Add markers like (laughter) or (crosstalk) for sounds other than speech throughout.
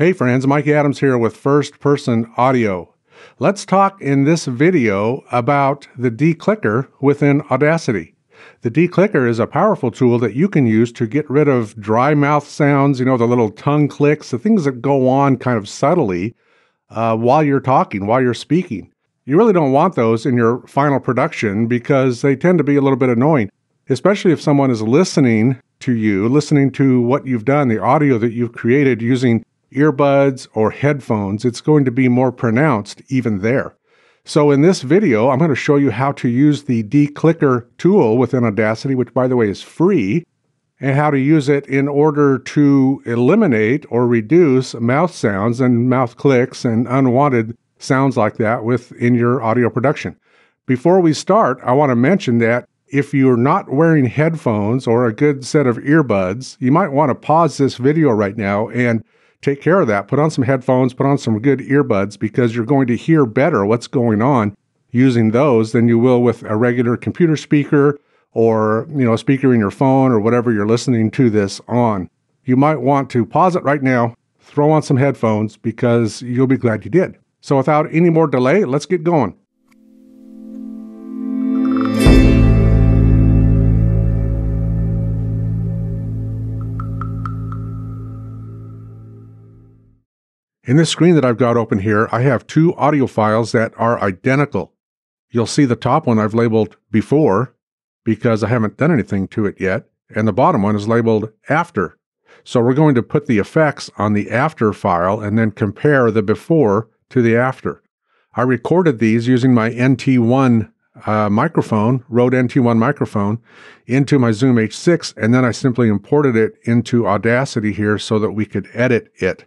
Hey friends, Mike Adams here with First Person Audio. Let's talk in this video about the declicker within Audacity. The declicker is a powerful tool that you can use to get rid of dry mouth sounds, you know, the little tongue clicks, the things that go on kind of subtly uh, while you're talking, while you're speaking. You really don't want those in your final production because they tend to be a little bit annoying, especially if someone is listening to you, listening to what you've done, the audio that you've created using earbuds or headphones, it's going to be more pronounced even there. So in this video, I'm going to show you how to use the declicker tool within Audacity, which by the way is free, and how to use it in order to eliminate or reduce mouth sounds and mouth clicks and unwanted sounds like that within your audio production. Before we start, I want to mention that if you're not wearing headphones or a good set of earbuds, you might want to pause this video right now and take care of that. Put on some headphones, put on some good earbuds because you're going to hear better what's going on using those than you will with a regular computer speaker or, you know, a speaker in your phone or whatever you're listening to this on. You might want to pause it right now, throw on some headphones because you'll be glad you did. So without any more delay, let's get going. In this screen that I've got open here, I have two audio files that are identical. You'll see the top one I've labeled before because I haven't done anything to it yet, and the bottom one is labeled after. So we're going to put the effects on the after file and then compare the before to the after. I recorded these using my NT1 uh, microphone, Rode NT1 microphone, into my Zoom H6, and then I simply imported it into Audacity here so that we could edit it.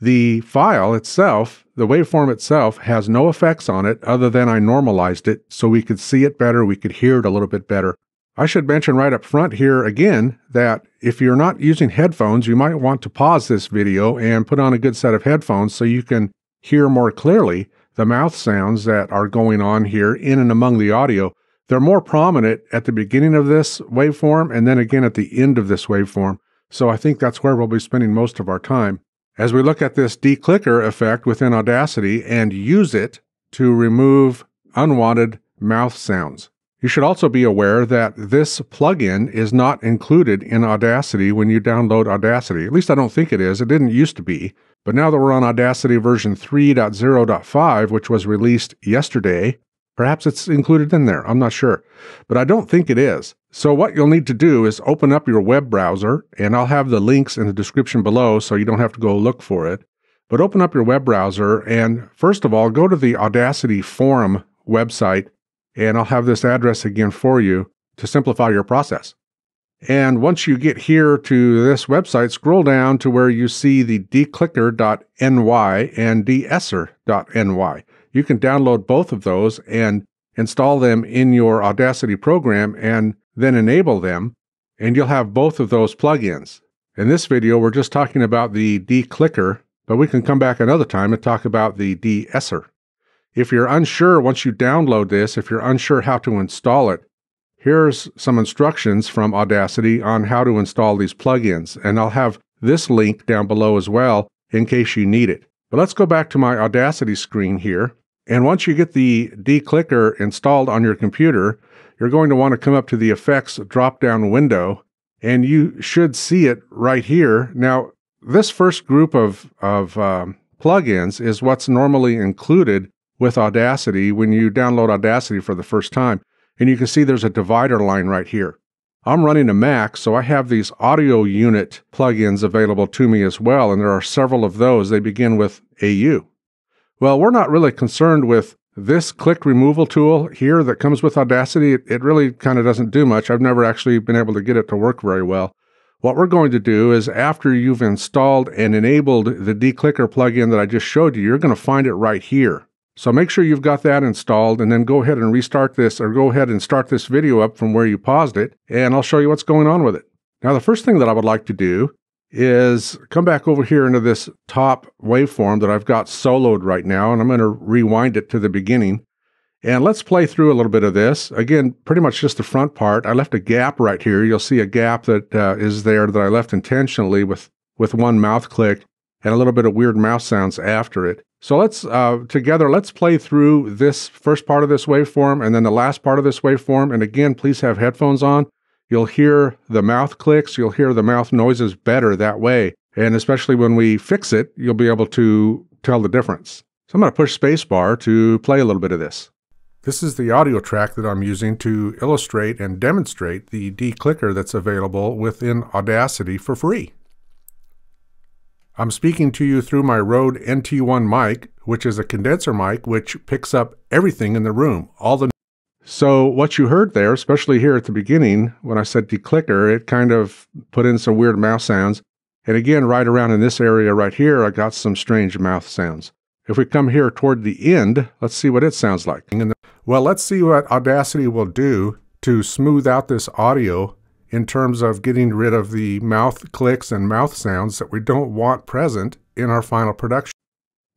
The file itself, the waveform itself, has no effects on it other than I normalized it so we could see it better, we could hear it a little bit better. I should mention right up front here again that if you're not using headphones, you might want to pause this video and put on a good set of headphones so you can hear more clearly the mouth sounds that are going on here in and among the audio. They're more prominent at the beginning of this waveform and then again at the end of this waveform. So I think that's where we'll be spending most of our time as we look at this declicker effect within Audacity and use it to remove unwanted mouth sounds. You should also be aware that this plugin is not included in Audacity when you download Audacity. At least I don't think it is. It didn't used to be. But now that we're on Audacity version 3.0.5, which was released yesterday, perhaps it's included in there. I'm not sure. But I don't think it is. So what you'll need to do is open up your web browser, and I'll have the links in the description below so you don't have to go look for it. But open up your web browser, and first of all, go to the Audacity forum website, and I'll have this address again for you to simplify your process. And once you get here to this website, scroll down to where you see the declicker.ny and deesser.ny. You can download both of those and install them in your Audacity program and then enable them, and you'll have both of those plugins. In this video, we're just talking about the declicker, but we can come back another time and talk about the deesser. If you're unsure once you download this, if you're unsure how to install it, here's some instructions from Audacity on how to install these plugins, and I'll have this link down below as well in case you need it. But let's go back to my Audacity screen here. And once you get the declicker installed on your computer, you're going to want to come up to the effects drop down window and you should see it right here. Now, this first group of, of um, plugins is what's normally included with Audacity when you download Audacity for the first time. And you can see there's a divider line right here. I'm running a Mac, so I have these audio unit plugins available to me as well, and there are several of those. They begin with AU. Well, we're not really concerned with this click removal tool here that comes with Audacity, it, it really kind of doesn't do much. I've never actually been able to get it to work very well. What we're going to do is after you've installed and enabled the declicker plugin that I just showed you, you're going to find it right here. So make sure you've got that installed and then go ahead and restart this or go ahead and start this video up from where you paused it and I'll show you what's going on with it. Now the first thing that I would like to do is come back over here into this top waveform that I've got soloed right now, and I'm going to rewind it to the beginning. And let's play through a little bit of this. Again, pretty much just the front part. I left a gap right here. You'll see a gap that uh, is there that I left intentionally with, with one mouth click. and a little bit of weird mouse sounds after it. So let's uh, together, let's play through this first part of this waveform and then the last part of this waveform. And again, please have headphones on. You'll hear the mouth clicks, you'll hear the mouth noises better that way. And especially when we fix it, you'll be able to tell the difference. So I'm going to push spacebar to play a little bit of this. This is the audio track that I'm using to illustrate and demonstrate the declicker that's available within Audacity for free. I'm speaking to you through my Rode NT1 mic, which is a condenser mic which picks up everything in the room, all the so what you heard there, especially here at the beginning when I said declicker, it kind of put in some weird mouth sounds. And again, right around in this area right here, I got some strange mouth sounds. If we come here toward the end, let's see what it sounds like. Well, let's see what Audacity will do to smooth out this audio in terms of getting rid of the mouth clicks and mouth sounds that we don't want present in our final production.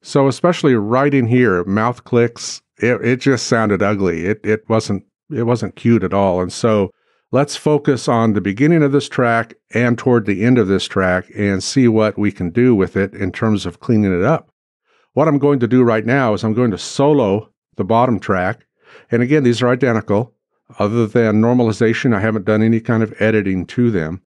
So especially right in here, mouth clicks, it, it just sounded ugly. It it wasn't it wasn't cute at all. And so let's focus on the beginning of this track and toward the end of this track and see what we can do with it in terms of cleaning it up. What I'm going to do right now is I'm going to solo the bottom track. And again, these are identical. Other than normalization, I haven't done any kind of editing to them.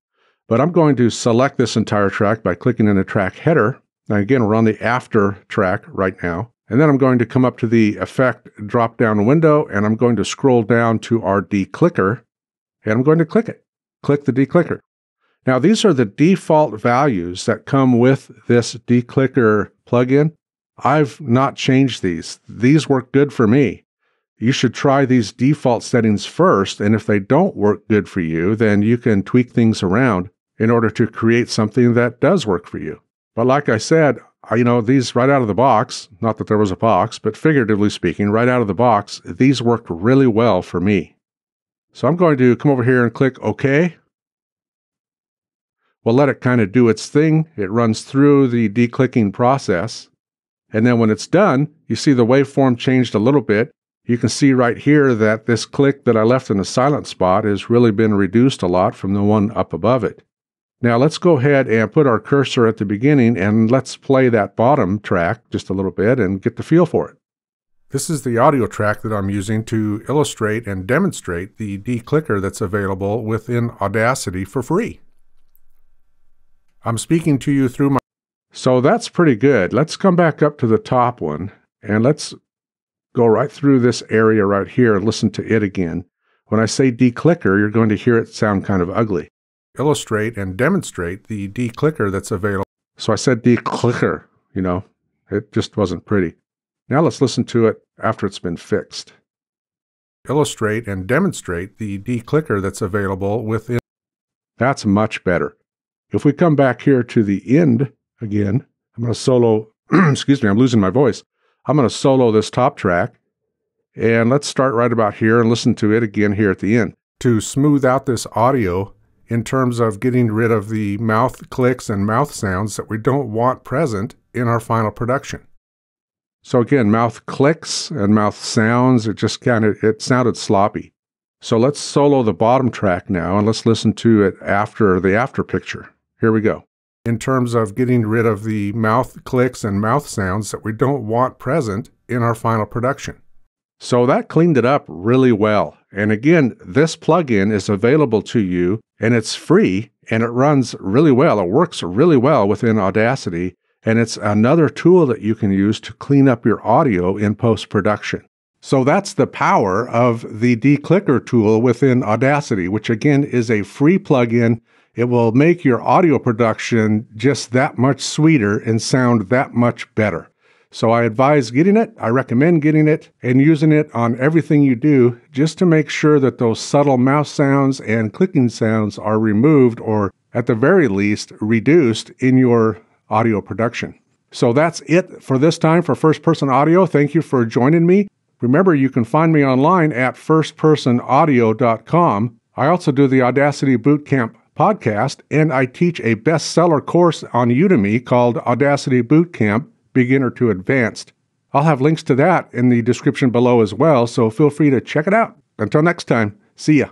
But I'm going to select this entire track by clicking in the track header. Now again, we're on the after track right now. And then I'm going to come up to the effect drop down window and I'm going to scroll down to our declicker and I'm going to click it. Click the declicker. Now these are the default values that come with this declicker plugin. I've not changed these. These work good for me you should try these default settings first. And if they don't work good for you, then you can tweak things around in order to create something that does work for you. But like I said, you know, these right out of the box, not that there was a box, but figuratively speaking, right out of the box, these worked really well for me. So I'm going to come over here and click OK. We'll let it kind of do its thing. It runs through the declicking process. And then when it's done, you see the waveform changed a little bit. You can see right here that this click that I left in the silent spot has really been reduced a lot from the one up above it. Now let's go ahead and put our cursor at the beginning and let's play that bottom track just a little bit and get the feel for it. This is the audio track that I'm using to illustrate and demonstrate the declicker that's available within Audacity for free. I'm speaking to you through my... So that's pretty good. Let's come back up to the top one and let's go right through this area right here and listen to it again. When I say declicker, you're going to hear it sound kind of ugly. Illustrate and demonstrate the declicker that's available. So I said declicker, you know, it just wasn't pretty. Now let's listen to it after it's been fixed. Illustrate and demonstrate the declicker that's available within. That's much better. If we come back here to the end again, I'm going to solo, (clears throat) excuse me, I'm losing my voice. I'm going to solo this top track. And let's start right about here and listen to it again here at the end. To smooth out this audio in terms of getting rid of the mouth clicks and mouth sounds that we don't want present in our final production. So again, mouth clicks and mouth sounds, it just kind of, it sounded sloppy. So let's solo the bottom track now and let's listen to it after the after picture. Here we go in terms of getting rid of the mouth clicks and mouth sounds that we don't want present in our final production. So that cleaned it up really well. And again, this plugin is available to you and it's free and it runs really well. It works really well within Audacity. And it's another tool that you can use to clean up your audio in post production. So that's the power of the declicker tool within Audacity, which again is a free plugin it will make your audio production just that much sweeter and sound that much better. So I advise getting it. I recommend getting it and using it on everything you do just to make sure that those subtle mouse sounds and clicking sounds are removed or at the very least reduced in your audio production. So that's it for this time for First Person Audio. Thank you for joining me. Remember, you can find me online at firstpersonaudio.com. I also do the Audacity Bootcamp podcast, and I teach a bestseller course on Udemy called Audacity Bootcamp Beginner to Advanced. I'll have links to that in the description below as well, so feel free to check it out. Until next time, see ya.